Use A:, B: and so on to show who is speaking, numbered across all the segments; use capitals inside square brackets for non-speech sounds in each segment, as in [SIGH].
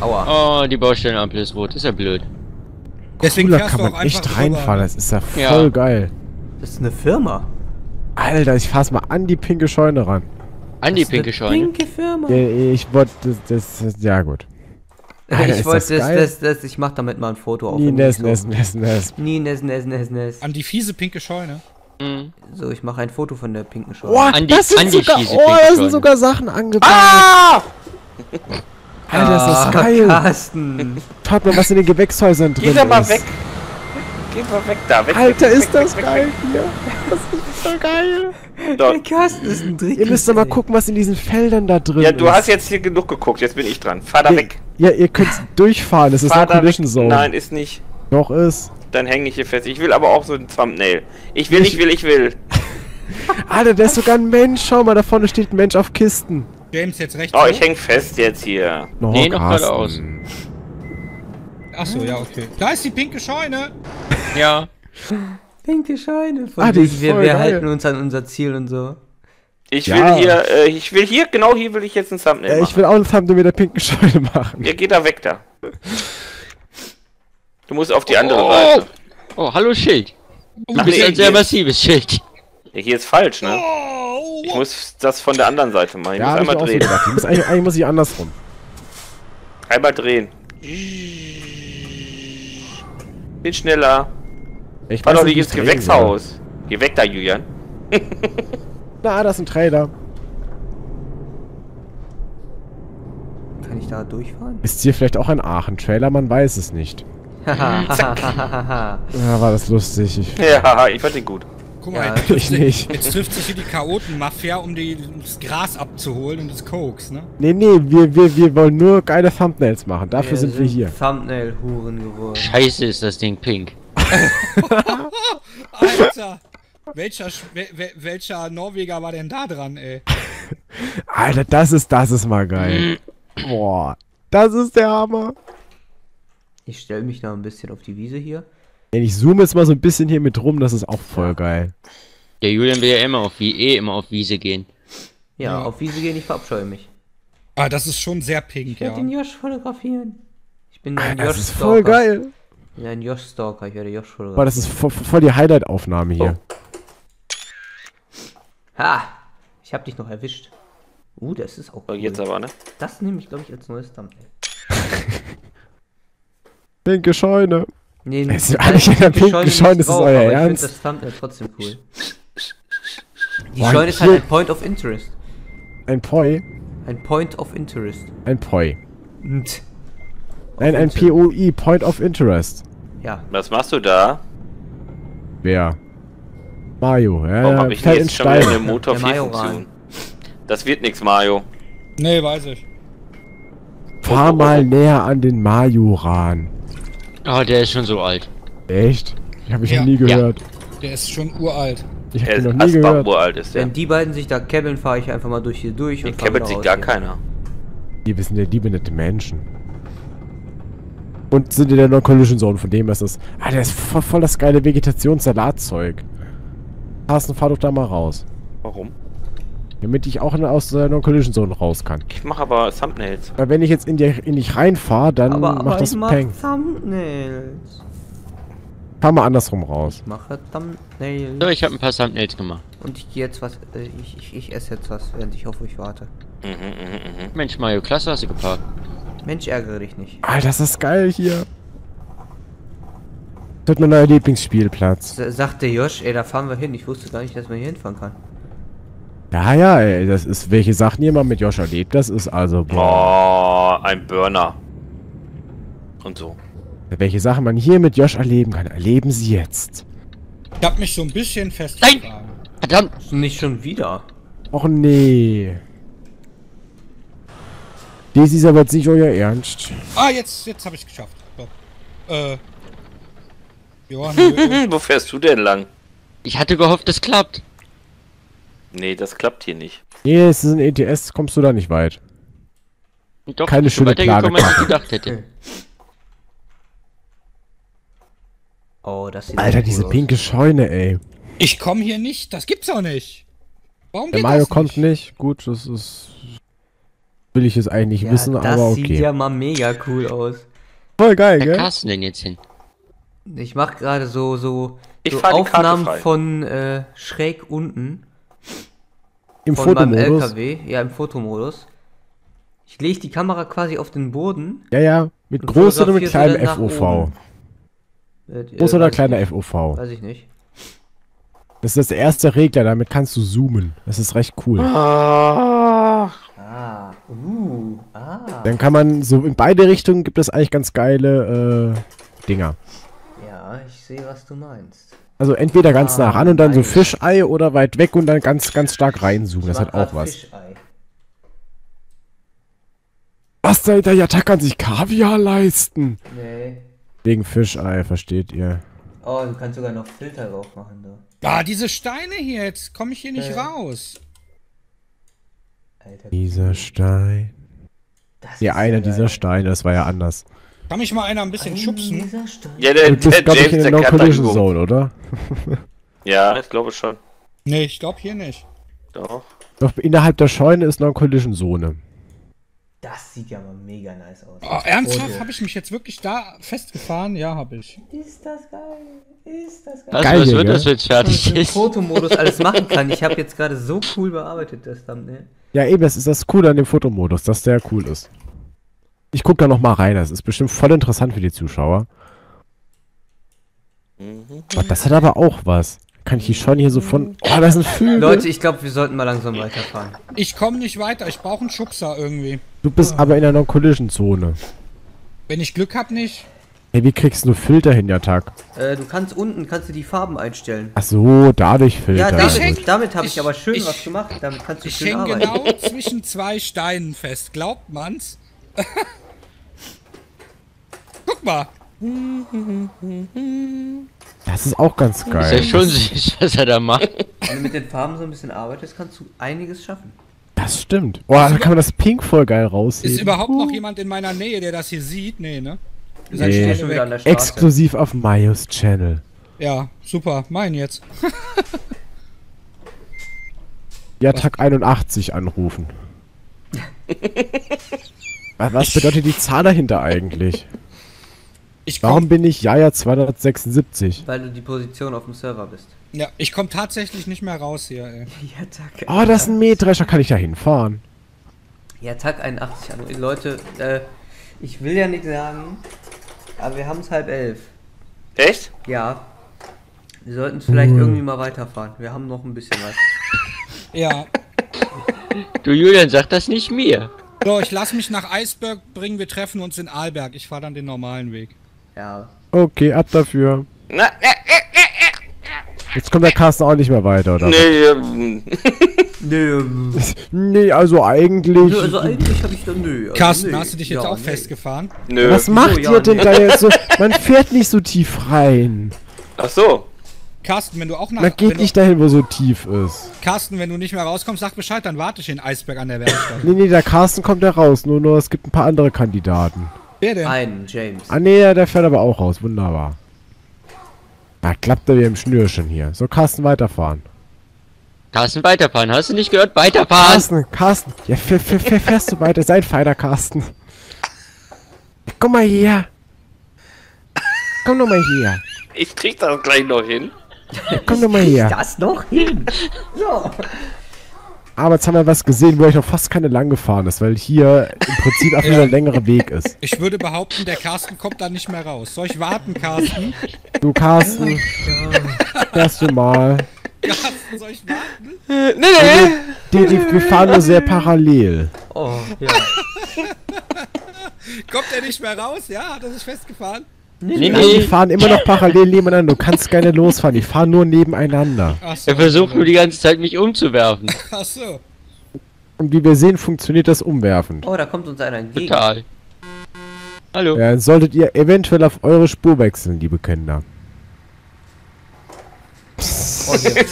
A: Aua.
B: Oh, die Baustellenampel ist rot. Ist ja blöd.
C: Deswegen
D: Cooler kann man echt reinfahren, das ist ja voll
B: Ja.
D: geil.
A: Das ist eine Firma.
D: Alter, ich fahr's mal an die pinke Scheune ran.
B: An die pinke Scheune.
A: Pinke Firma.
D: Ja, ich wollte, das, das, ja gut. [LAUGHS] Alter,
A: ich wollte
D: das
A: das, das, das, ich mach damit mal ein Foto auf.
D: Nie
A: wenn
D: Nes,
A: ich
D: Nes,
A: so-
D: Nes, Nes.
A: Nie Nes, Nes, Nes, Nes.
C: An die fiese pinke Scheune.
B: Mhm.
A: So, ich mache ein Foto von der pinken Scheune.
D: Oh,
B: An die-
D: das sind
B: an die
D: sogar, oh, da sind sogar Sachen angebaut.
A: Ah! [LAUGHS]
D: Alter, ist das
A: Ah,
D: geil.
A: Carsten.
D: Schaut mal, was in den Gewächshäusern drin
E: Geh da mal
D: ist.
E: weg. Geh mal weg da. Weg,
D: Alter,
E: weg,
D: ist
E: weg,
D: das
E: weg,
D: geil hier. Das ist so geil.
A: Der. Carsten ist ein Trick.
D: Ihr müsst doch mal gucken, was in diesen Feldern da drin
E: Ja,
D: ist.
E: du hast jetzt hier genug geguckt. Jetzt bin ich dran. Fahr da
D: Ja,
E: weg.
D: Ja, ihr könnt [LAUGHS] durchfahren, das ist eine. Collision Zone.
E: Nein, ist nicht.
D: Doch ist.
E: Dann hänge ich hier fest. Ich will aber auch so ein Thumbnail. Ich will, ich will, ich [LAUGHS] will.
D: Alter, da ist sogar ein Mensch. Schau mal, da vorne steht ein Mensch auf Kisten.
C: James jetzt rechts.
E: Oh,
C: hoch.
E: ich häng fest jetzt hier.
D: No,
B: Nee, noch geradeaus.
C: Achso, ja, okay. Da ist die pinke Scheune.
B: Ja. [LAUGHS]
A: Pinke Scheune. Von
D: Ah, die ist
A: wir, wir halten uns an unser Ziel und so.
E: Ich
D: Ja.
E: will hier, äh, ich will hier, genau hier will ich jetzt ein Thumbnail
D: Ja, ich will auch ein Thumbnail mit der pinken Scheune machen.
E: Ja, geh da weg da. Du musst auf die andere
B: Oh.
E: Seite.
B: Oh, hallo Schild. Du
E: Ach,
B: bist
E: nee,
B: ein sehr massives Schild.
E: Ja, hier ist falsch, ne?
C: Oh,
E: Ich muss das von der anderen Seite machen. Ich
D: Ja,
E: muss
D: ich
E: einmal
D: so
E: drehen.
D: gedacht. Ich muss, eigentlich, eigentlich muss ich andersrum.
E: Einmal drehen. Bin schneller.
D: Ich
E: Fahr
D: weiß
E: doch
D: nicht,
E: ins
D: ich
E: Gewächshaus. Geh weg da, Julian. [LAUGHS] [LAUGHS]
D: Na, das ist ein Trailer.
A: Kann ich da durchfahren?
D: Ist hier vielleicht auch ein Aachen-Trailer? Man weiß es nicht. [LAUGHS]
A: Hahaha.
D: Ja, war das lustig. Ich,
E: Ja, ich fand den gut.
C: Guck mal,
A: Ja,
C: jetzt, trifft
D: ich
C: sich-
D: nicht.
C: jetzt trifft sich hier die Chaoten-Mafia, um die, das Gras abzuholen und das Koks, ne?
D: nee, nee, wir, wir, wir wollen nur geile Thumbnails machen. Dafür sind wir hier.
A: Thumbnail-Huren geworden.
B: Scheiße ist das Ding pink. [LAUGHS]
C: Alter! welcher, wel- welcher Norweger war denn da dran, ey? [LAUGHS]
D: Alter, das ist, das ist mal geil. Boah, das ist der Hammer.
A: Ich stelle mich noch ein bisschen auf die Wiese hier.
D: Ich zoome jetzt mal so ein bisschen hier mit rum, das ist auch voll geil.
B: Der Julian will ja immer auf wie eh immer auf Wiese gehen.
A: Ja,
C: Ja.
A: auf Wiese gehen, ich verabscheue mich.
C: Ah, das ist schon sehr pink,
A: Ich werde
C: ja.
A: den Josh fotografieren. Ich bin ein
D: Das
A: Josh
D: ist voll geil.
A: Ich bin ein Josh Stalker, ich werde Josh
D: Boah,
A: fotografieren.
D: das ist voll, voll die Highlight-Aufnahme hier.
A: Ha! Ich hab dich noch erwischt. Uh, das ist auch
E: So,
A: cool.
E: jetzt aber, ne?
A: Das nehme ich, glaube ich, als neues Thumbnail. [LAUGHS]
D: Pinke Scheune.
A: Nee,
D: Es ist
A: die
D: in der
A: pinke
D: pinken
A: Scheune
D: Scheune,
A: nicht
D: ist das euer
A: aber ich
D: Ernst?
A: find das Thumbnail trotzdem cool. Die
D: Boah,
A: Scheune ist halt ein Point of Interest.
D: Ein Poi.
A: Ein Point of Interest.
D: Ein Poi.
A: Und,
D: Nein, ein. POI, Point of Interest.
A: ja.
E: Was machst du da?
D: Wer? Mario, ja,
E: Warum
D: ja,
E: habe ich denn jetzt schon wieder eine
D: Stein.
E: Motor
A: Der
E: 4
A: Mario
E: Funktion?
A: rein.
E: Das wird nix, Mario.
C: Nee, weiß ich.
D: Fahr mal näher an den Mario ran.
B: Oh, der ist schon so alt.
D: Echt? Ich habe ich
C: Ja.
D: noch nie gehört.
C: Der ist schon uralt.
D: Ich den noch nie gehört.
E: uralt ist der.
A: Wenn die beiden sich da kebbeln, fahre ich einfach mal durch hier durch und
E: kebbelt sich gar keiner.
D: Die wissen ja liebe nette Menschen. Und sind in der Non-Collision Zone, von dem ist es. Ah, der ist voll, voll das geile Vegetationssalatzeug. Carsten, fahr doch da mal raus.
E: Warum?
D: Damit ich auch aus der Non-Collision Zone raus kann.
E: Ich mache aber Thumbnails.
D: Weil wenn ich jetzt in, die, in dich reinfahre, dann
A: Aber, aber
D: macht das
A: ich mach
D: Peng.
A: Thumbnails.
D: Fahr mal andersrum raus.
A: Ich mache Thumbnails.
B: So, ich habe ein paar Thumbnails gemacht.
A: Und ich gehe jetzt was, äh, ich, ich, ich esse jetzt was, während ich auf euch warte.
E: Mhm, mhm, mhm.
B: Mensch, Mario, klasse hast du geparkt.
A: Mensch, ärgere dich nicht.
D: Alter, das ist geil hier. Das wird mein neuer Lieblingsspielplatz.
A: S sagt der Josh, ey, da fahren wir hin. Ich wusste gar nicht, dass man hier hinfahren kann.
D: Ja, ja, ey, das ist, welche Sachen ihr mal mit Josh erlebt, das ist also, boah.
E: Oh, ein Burner. Und so.
D: Welche Sachen man hier mit Josh erleben kann, erleben sie jetzt.
C: Ich hab mich so ein bisschen festgefahren.
B: Verdammt!
A: Nicht schon wieder.
D: Och nee. Dies ist aber jetzt nicht euer Ernst.
C: Ah, jetzt, jetzt habe ich geschafft. So. Äh.
E: Hm, [LAUGHS] wo fährst du denn lang?
B: Ich hatte gehofft, es klappt.
E: Nee, das klappt hier nicht.
D: Nee, es ist ein ETS, kommst du da nicht weit.
B: Doch,
D: Keine
B: du
D: schöne
B: weitergekommen, als ich gedacht hätte. [LAUGHS]
A: Oh, das sieht
D: Alter, diese
A: aus.
D: pinke Scheune, ey.
C: Ich komme hier nicht. Das gibt's auch nicht. Warum
D: Der
C: geht
D: Mario
C: das
D: kommt
C: nicht?
D: nicht. Gut, das ist... will ich es eigentlich
A: Ja,
D: wissen,
A: das
D: aber
A: sieht
D: okay.
A: ja mal mega cool aus.
D: Voll geil,
B: Wer
D: gell?
B: Carsten denn jetzt hin?
A: Ich mach gerade so, so,
E: Ich
A: so
E: fahr die Karte
A: Aufnahmen
E: frei.
A: von äh, schräg unten
D: Im
A: von meinem
D: Fotomodus.
A: LKW, ja im Fotomodus. Ich lege die Kamera quasi auf den Boden.
D: Ja, ja, mit groß oder mit kleinem FOV.
A: Äh,
D: Groß
A: äh,
D: oder kleiner
A: nicht.
D: FOV.
A: Weiß ich nicht.
D: Das ist der erste Regler, damit kannst du zoomen. Das ist recht cool.
E: Ah.
A: Ah, uh, ah.
D: Dann kann man so in beide Richtungen gibt es eigentlich ganz geile äh, Dinger.
A: Ja, ich sehe, was du meinst.
D: Also entweder ganz
A: Ah,
D: nah ran und dann so. Fischei oder weit weg und dann ganz, ganz stark reinzoomen. Das hat auch was.
A: Fischei.
D: Was, der, der Jatta kann sich Kaviar leisten.
A: Nee.
D: Wegen Fischei, versteht ihr?
A: Oh, du kannst sogar noch Filter drauf machen, da.
C: Ah, diese Steine hier, jetzt komme ich hier nicht
A: Äh.
C: raus.
A: Alter.
D: Dieser Stein.
A: das
D: Ja,
A: ist
D: einer
A: ja
D: dieser. Steine, das war ja anders.
C: Kann mich mal einer ein bisschen schubsen?
E: Ja, der, der
D: glaube ich, in
E: James,
D: der
E: der
D: No-Collision
E: Kletterübung.
D: Zone, oder?
E: Ja, ich glaube schon.
C: Nee, ich glaube hier nicht.
E: Doch.
D: Doch innerhalb der Scheune ist No-Collision Zone.
A: Das sieht ja mal mega nice aus.
C: Oh, ernsthaft?
A: Oh,
C: Habe ich mich jetzt wirklich da festgefahren? Ja, habe ich.
A: Ist das geil? Ist das geil?
D: Geil
B: was
D: hier,
B: wird das,
A: Was
B: fertig
A: ich? Fotomodus alles machen kann. Ich habe jetzt gerade so cool bearbeitet, das Thumbnail.
D: Ja, eben, das ist das Coole an dem Fotomodus, dass der cool ist. Ich guck da noch mal rein, das ist bestimmt voll interessant für die Zuschauer.
E: Mhm.
D: Oh, das hat aber auch was. Kann ich die schon hier so von... Oh, das sind Vögel.
A: Leute, ich glaube, wir sollten mal langsam weiterfahren.
C: Ich komme nicht weiter. Ich brauche einen Schubser irgendwie.
D: Du bist aber in der No-Collision-Zone.
C: Wenn ich Glück habe, nicht.
D: Hey, wie kriegst du Filter hin, Jatak?
A: Äh, du kannst unten, kannst du die Farben einstellen.
D: Ach so, dadurch Filter.
A: Ja,
C: Ich häng-
A: damit, damit habe ich,
C: ich-
A: aber schön
C: ich-
A: was gemacht. Damit kannst du
C: Ich
A: schön
C: hänge
A: arbeiten.
C: genau zwischen zwei Steinen fest. Glaubt man's? [LAUGHS] Guck mal.
D: Das ist auch ganz
B: Ist ja
D: geil.
B: schon süß, was er da macht.
A: Wenn du mit den Farben so ein bisschen arbeitest, kannst du einiges schaffen.
D: Das stimmt. Oh, da kann man das Pink voll geil rausheben.
C: Ist überhaupt noch jemand in meiner Nähe, der das hier sieht? Nee, ne?
D: Nee. Exklusiv auf Mayos Channel.
C: Ja, super. Mein jetzt.
D: Jatak 81 anrufen. [LAUGHS] Was- bedeutet die Zahl dahinter eigentlich?
C: Ich
D: Warum bin ich Jaja 276?
A: Weil du die Position auf dem Server bist.
C: ja, ich komm tatsächlich nicht mehr raus hier, ey. [LAUGHS]
A: Ja, Tag.
D: Oh, das ist ein Mähdrescher, kann ich da hinfahren?
A: Ja, Tag 81 an. Leute, äh, ich will ja nicht sagen, aber wir haben es halb elf.
E: Echt?
A: Ja. Wir sollten es vielleicht irgendwie mal weiterfahren. Wir haben noch ein bisschen was.
C: Ja.
B: Du Julian, sag das nicht mir.
C: So, ich lass mich nach Eisberg bringen. Wir treffen uns in Arlberg. Ich fahre dann den normalen Weg.
A: Ja.
D: Okay, ab dafür.
E: Na, äh,
D: Jetzt kommt der Carsten auch nicht mehr weiter, oder?
E: nee, [LAUGHS] ähm,
A: Nö. [LAUGHS]
D: Nee, also eigentlich.
A: Nö, also eigentlich habe ich da nö. Also
C: Carsten,
A: nö.
C: hast du dich jetzt
A: Ja,
C: auch
A: nee.
C: festgefahren?
E: nö.
D: Was macht
A: ja,
D: ihr denn
A: nee.
D: da jetzt so? [LAUGHS] Man fährt nicht so tief rein.
E: Ach so.
C: Carsten, wenn du auch nach. Wenn
D: geht
C: du,
D: nicht dahin, wo so tief ist.
C: Carsten, wenn du nicht mehr rauskommst, sag Bescheid, dann warte ich in Eisberg an der Werkstatt. [LAUGHS]
D: Nee, nee, der Carsten kommt da raus. Nur, nur, es gibt ein paar andere Kandidaten.
C: Wer denn?
A: Einen, James.
D: Ah, nee, der- fährt aber auch raus. Wunderbar. Na, klappt er wie im Schnürchen hier. So, Carsten, weiterfahren.
B: Carsten, weiterfahren. Hast du nicht gehört? Weiterfahren!
D: Carsten, Carsten. Ja, fähr, fähr, fähr, fährst du weiter? Seid feiner, Carsten. Komm mal hier. Komm doch mal hier.
E: Ich krieg das gleich noch hin.
D: Komm doch mal hier.
A: Das noch hin. [LAUGHS] So.
D: Aber jetzt haben wir was gesehen, wo euch noch fast keine lang gefahren ist, weil hier im Prinzip einfach nur der längere Weg ist.
C: Ich würde behaupten, der Carsten kommt da nicht mehr raus. Soll ich warten, Carsten?
D: Du, Carsten. Fährst du mal.
C: Carsten, soll ich warten?
E: Nee, nee.
D: Die, die, wir fahren nur sehr parallel.
A: Oh, ja. [LAUGHS]
C: Kommt er nicht mehr raus? Ja, hat er sich festgefahren?
B: Nee,
D: Nein, die
B: nee.
D: fahren immer noch parallel nebeneinander. Du kannst gerne losfahren. Die fahren nur nebeneinander.
C: Achso.
B: Er versucht nur die ganze Zeit, mich umzuwerfen. [LAUGHS]
C: Achso.
D: Und wie wir sehen, funktioniert das umwerfend.
A: oh, da kommt uns einer entgegen.
B: Total. Hallo.
D: Ja, dann solltet ihr eventuell auf eure Spur wechseln, liebe Kinder.
A: Oh, hier. [LAUGHS]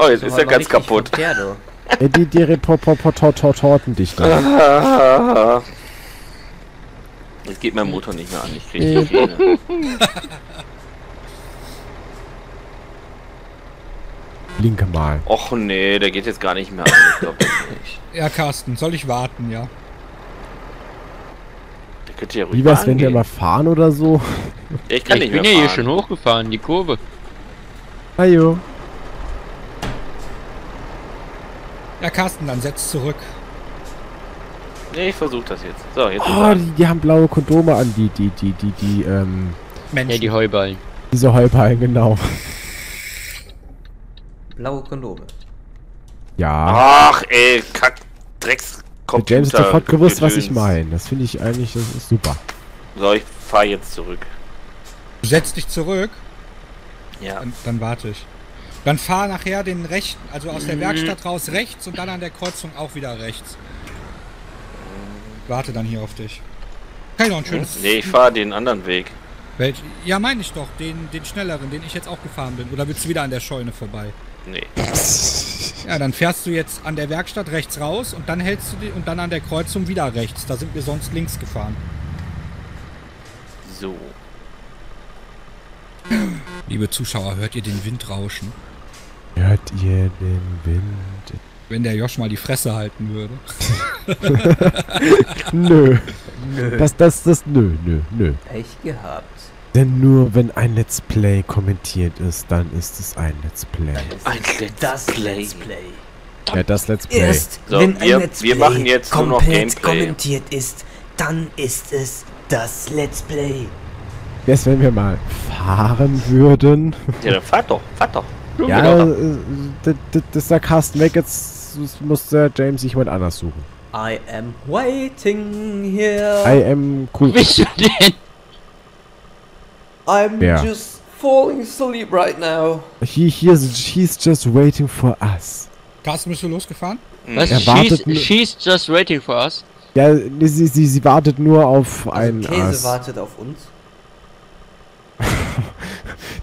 E: Oh, jetzt
A: So,
E: ist er ganz kaputt.
A: verkehrt,
D: Die, die Reportorten dich da.
E: Ah. [LAUGHS] Jetzt geht mein Motor nicht mehr an. Ich krieg die Fehler.
D: Blinke mal.
E: Och nee, der geht jetzt gar nicht mehr an. Ich glaube nicht.
C: Ja, Carsten, soll ich warten, ja?
E: Der könnte ja ruhig
D: Wie wär's, wenn wir mal fahren oder so? [LAUGHS]
E: Ich kann
B: ich
E: nicht
B: bin
E: mehr
B: ja hier schon hochgefahren, die Kurve.
D: Hallo.
C: Ja, Carsten, dann setz zurück.
E: Nee, ich versuch das jetzt. So, jetzt
D: Oh, die, die haben blaue Kondome an, die, die, die, die, die, ähm,
C: Menschen.
B: Ja, die Heuballen.
D: diese Heuballen, genau.
A: Blaue Kondome.
D: Ja.
E: Ach, ey, kack, Drecks
D: James hat sofort gewusst, was ich meine. Das finde ich eigentlich, das ist super.
E: So, ich fahr jetzt zurück.
C: Du setzt dich zurück,
E: Ja.
C: dann, dann warte ich. Dann fahr nachher den rechten, also aus der Werkstatt raus rechts und dann an der Kreuzung auch wieder rechts. Warte dann hier auf dich. Ich noch ein schönes.
E: Nee, ich fahr den anderen Weg.
C: Welch, ja, meine ich doch, den, den schnelleren, den ich jetzt auch gefahren bin. Oder willst du wieder an der Scheune vorbei?
E: Nee.
C: Ja, dann fährst du jetzt an der Werkstatt rechts raus und dann hältst du die und dann an der Kreuzung wieder rechts. Da sind wir sonst links gefahren.
E: So.
C: Liebe Zuschauer, hört ihr den Wind rauschen?
D: Hört ihr den Wind?
C: Wenn der Josh mal die Fresse halten würde. [LAUGHS] [LAUGHS]
D: Nö. Das, das, das, nö, nö, nö.
A: Echt gehabt.
D: Denn nur wenn ein Let's Play kommentiert ist, dann ist es ein Let's Play.
E: Ein Let's
A: Das
E: Play.
A: Let's Play.
D: Ja, das Let's Play.
A: Erst
E: So,
A: wenn
E: wir-
A: ein Let's
E: wir
A: Play
E: machen jetzt nur noch Gameplay.
A: kommentiert ist, dann ist es das Let's Play.
D: Erst wenn wir mal fahren würden.
E: Ja, dann fahrt doch, fahrt doch.
D: Ja, äh, das, das ist der Carsten weg, jetzt muss der James sich jemand anders suchen.
A: I am waiting here.
D: I am cool.
B: Bist du denn?
A: I'm
D: Wer?
A: just falling asleep right now.
D: He, he is, he's just waiting for us.
C: Carsten, bist du losgefahren?
B: Was?
D: Er wartet
B: She's, she's just waiting for us.
D: Ja, sie, sie, sie wartet nur auf
A: Also
D: ein
A: Käse
D: Ass.
A: wartet auf uns. [LAUGHS]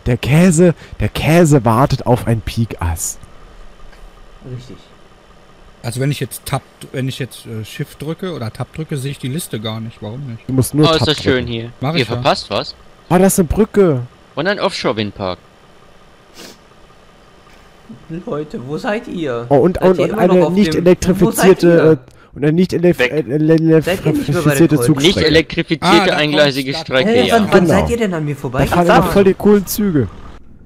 D: Der Käse, der Käse wartet auf ein Peak-Ass.
A: Richtig.
C: Also wenn ich jetzt Tab, wenn ich jetzt äh, Shift drücke oder Tab drücke, sehe ich die Liste gar nicht. Warum nicht?
D: Du musst nur
B: Oh, ist
D: Tab
B: das schön
D: drücken.
B: hier.
C: Mach
B: Ihr
C: ich ja.
B: verpasst was?
D: Oh, das ist eine Brücke.
B: Und ein Offshore-Windpark.
A: Leute, wo seid ihr?
D: Oh, und,
A: Seid
D: und,
A: ihr
D: und
A: immer noch
D: eine
A: auf
D: nicht
A: dem- Wo seid
D: elektrifizierte
A: ihr?
D: äh, und eine nicht elef
E: Weg.
D: äh, ele-
A: Seid ihr nicht mehr bei der
D: elektrifizierte?
B: Nicht
D: Zugstrecke.
B: elektrifizierte
C: Ah, da
B: eingleisige
C: da
B: Strecke,
A: Hä,
B: ja.
A: wann, wann
D: Genau.
A: seid ihr denn an mir
D: Da fahren
A: vorbeigefahren?
D: immer voll die coolen Züge.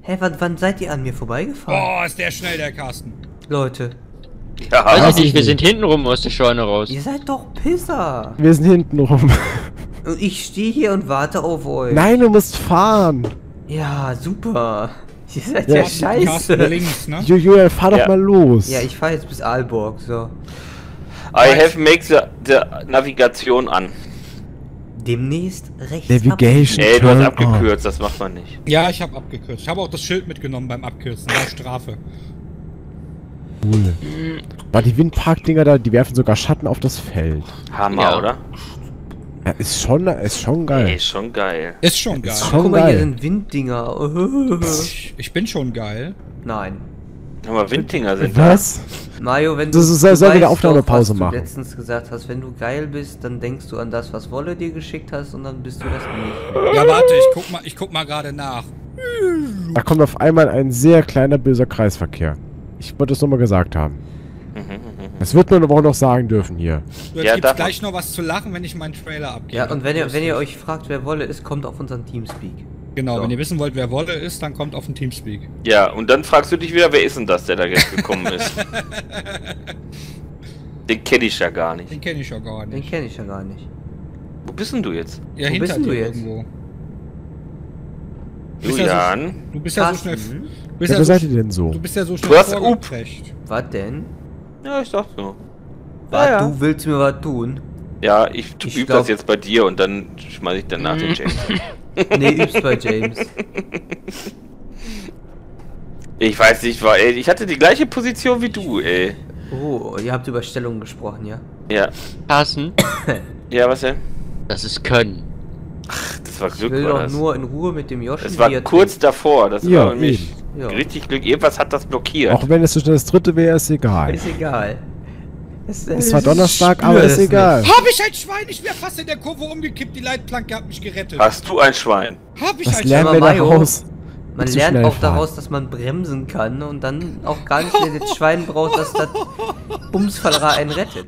A: Hä, wann, wann seid ihr an mir vorbeigefahren?
C: Oh, ist der schnell, der Carsten.
A: Leute,
E: Ja,
B: Weiß ich nicht, wir sind hinten rum aus der Scheune raus.
A: ihr seid doch Pisser.
D: Wir sind hinten rum.
A: Und ich stehe hier und warte auf euch.
D: Nein, du musst fahren.
A: Ja, super. Ihr seid
D: Ja,
A: ja, scheiße.
C: Links, ne?
D: Jo- Julian, fahr
E: Ja.
D: doch mal los.
A: Ja, ich fahre jetzt bis Aalborg, so.
E: I have make the, the Navigation an.
A: Demnächst rechts
D: Navigation
E: Ey, du hast abgekürzt, das macht man nicht.
C: Ja, ich habe abgekürzt. Ich habe auch das Schild mitgenommen beim Abkürzen. War Strafe.
D: Cool. War die Windpark-Dinger da, die werfen sogar Schatten auf das Feld.
E: Hammer,
B: Ja.
E: oder?
D: Ja, ist schon, ist schon geil.
E: Ey, schon geil.
C: Ist schon geil.
D: Ist
A: Ach,
D: schon
A: guck mal,
D: geil.
A: hier sind Winddinger.
C: Ich, ich bin schon geil.
A: Nein.
E: Aber Winddinger sind da.
D: Was?
A: Mario, wenn
D: Das
A: du,
D: ist-
A: du
D: eine
A: weißt
D: Aufnahmepause
A: doch, was
D: machen?
A: du letztens gesagt hast, wenn du geil bist, dann denkst du an das, was Wolle dir geschickt hast und dann bist du das nicht.
C: Ja, warte, ich guck mal, ich guck mal gerade nach.
D: Da kommt auf einmal ein sehr kleiner böser Kreisverkehr. Ich wollte es nochmal gesagt haben. Das wird man aber auch noch sagen dürfen hier.
C: Jetzt
E: Ja,
C: gibt's gleich noch was zu lachen, wenn ich meinen Trailer abgebe.
A: Ja, und wenn ihr, wenn ihr euch fragt, wer Wolle ist, kommt auf unseren Teamspeak.
C: Genau,
A: So.
C: wenn ihr wissen wollt, wer Wolle ist, dann kommt auf den Teamspeak.
E: Ja, und dann fragst du dich wieder, wer ist denn das, der da jetzt gekommen ist? [LAUGHS] Den kenne ich ja gar nicht.
C: Den kenne ich ja gar
A: Den
C: nicht.
A: kenne ich ja gar nicht.
E: Wo bist denn du jetzt?
C: Ja,
A: Wo
C: hinter
A: bist du jetzt?
C: irgendwo. Du bist ja so-
E: Julian?
C: Du bist ja so schnell. Du bist
D: Ja,
C: ja,
D: wo
C: so,
D: seid ihr denn so?
C: du bist ja so schnell
E: Du hast.
A: Was denn?
E: Ja, ich dachte so.
A: Was,
E: ja.
A: du willst mir was tun?
E: Ja, ich,
A: Ich
E: übe
A: glaub-
E: das jetzt bei dir und dann schmeiß ich danach den James. [LAUGHS]
A: Nee, üb's bei James.
E: Ich weiß nicht, war, ey, ich hatte die gleiche Position wie du, ey.
A: Oh, ihr habt über Stellung gesprochen, ja?
E: Ja.
B: Carsten, [COUGHS]
E: Ja, was denn?
B: das ist Können.
E: Das war
A: Ich
E: Glück,
A: will
E: war
A: doch
E: das.
A: nur in Ruhe mit dem Yoshi
E: Das war kurz davor, das
D: Ja,
E: war nämlich
A: Ja.
E: richtig Glück. Irgendwas hat das blockiert.
D: Auch wenn es schon das dritte wäre, ist egal.
A: Ist egal. Es,
D: Es war Donnerstag,
A: ich
D: aber ist egal.
C: Hab ich ein Schwein? Ich wäre fast in der Kurve umgekippt. Die Leitplanke hat mich gerettet.
E: Hast du ein Schwein?
C: Hab ich
D: Was
C: ein
D: lernen
A: aber
D: wir daraus?
A: Man lernt auch
D: fahren.
A: daraus, dass man bremsen kann und dann auch gar nicht mehr das Schwein braucht, dass das [LAUGHS] Bumsfallera einen rettet.